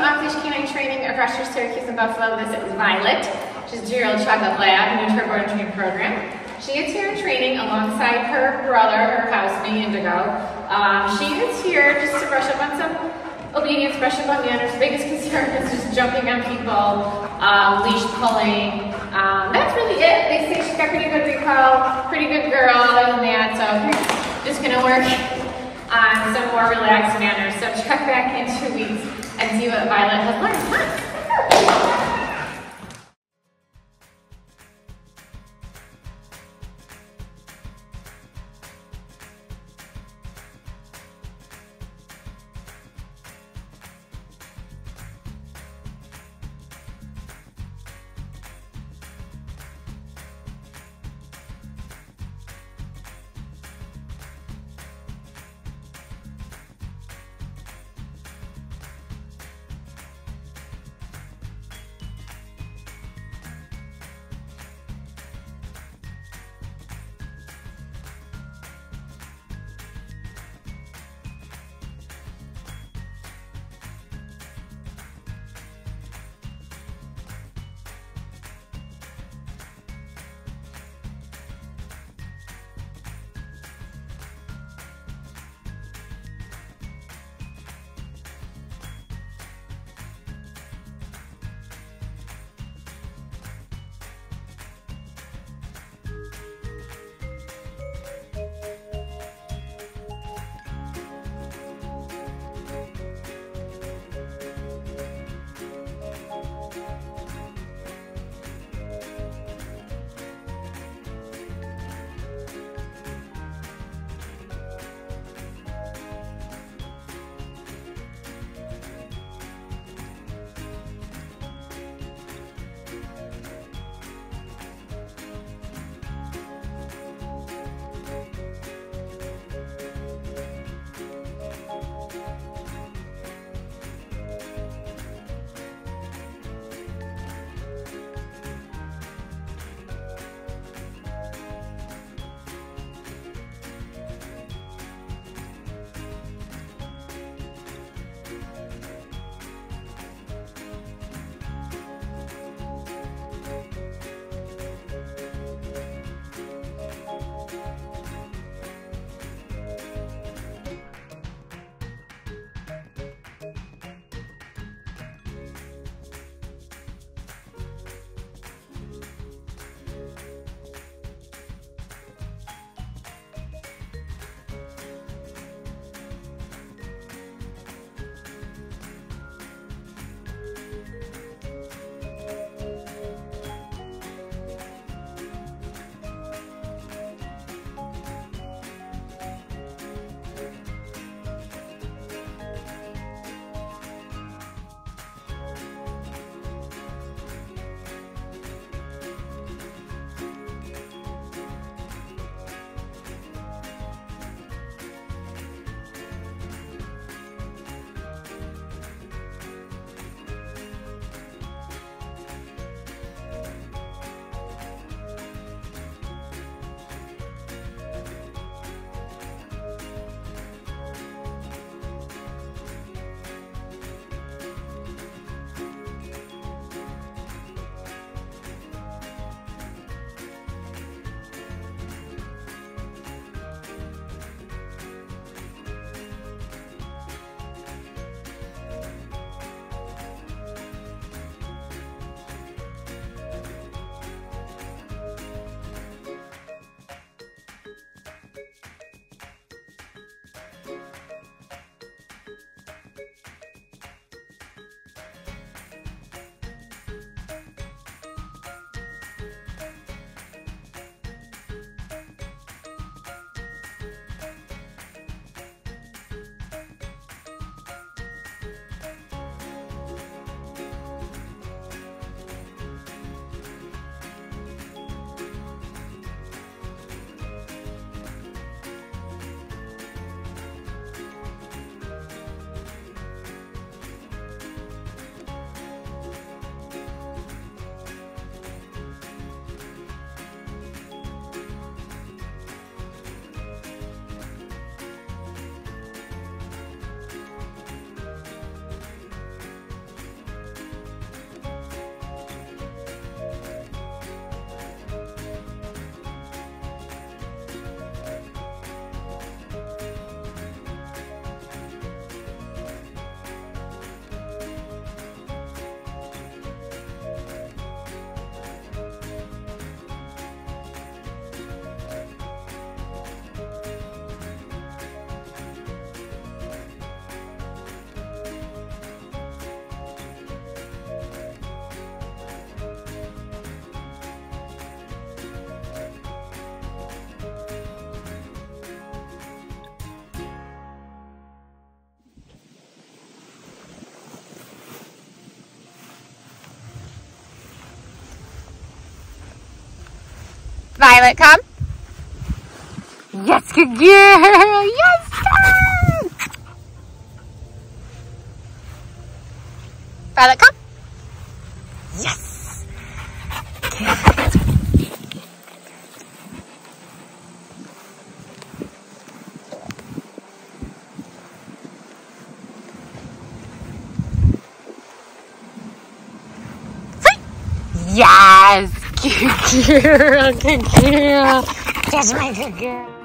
Off-Leash K9 Training across your Syracuse and Buffalo. This is Violet. She's two-year-old chocolate lab, new turbo and training program. She is here in training alongside her brother, her housemate Indigo. Um, she is here just to brush up on some obedience, brush up on manners. Biggest concern is just jumping on people, um, leash pulling. Um, that's really it. They say she's got pretty good recall, pretty good girl than that. So just gonna work on some more relaxed manners. So check back in two weeks and see what Violet has learned. Violet, come. Yes, good girl. Yes, good. Violet, come. Yes. Yes. Good girl. Good girl. That's my good girl.